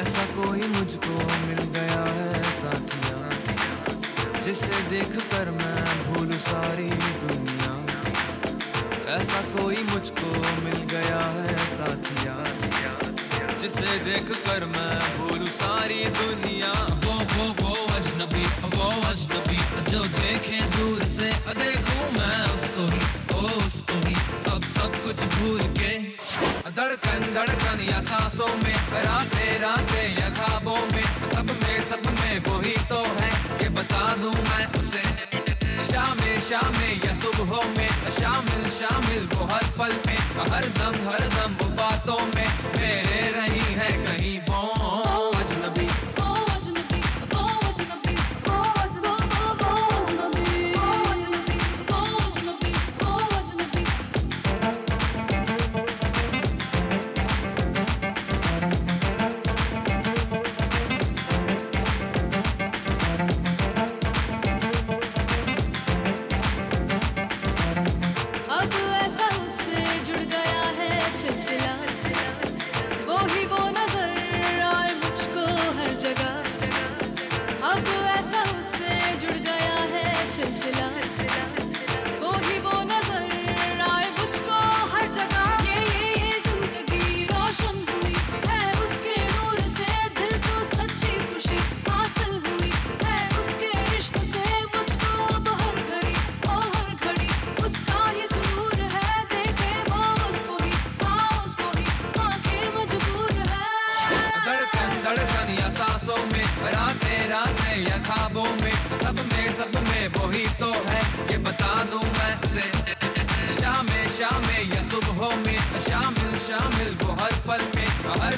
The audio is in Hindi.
ऐसा कोई मुझको मिल गया है साथिया जिसे देख कर मैं भूल सारी दुनिया। ऐसा कोई मुझको मिल गया है साथिया जिसे देख कर मैं भूल सारी दुनिया। वो वो वो अजनबी वो अजनबी। जो देखे दूर से देखूँ मैं उसको ही, ओ, उसको ही। अब सब कुछ भूल के, धड़कन धड़कन या सांसों में, राते राते या ख्वाबों में, सब में सब में वही तो है कि बता दूँ मैं उसे। शामे शामे या सुबहों में शामिल शामिल वो हर पल में हर दम हर दम बातों में मेरे रही ख्वाबों में, सब में सब में वही तो है। ये बता दूँ मैं से, शाम शाम, या सुबह में, शामिल शामिल वो हर पल में, हर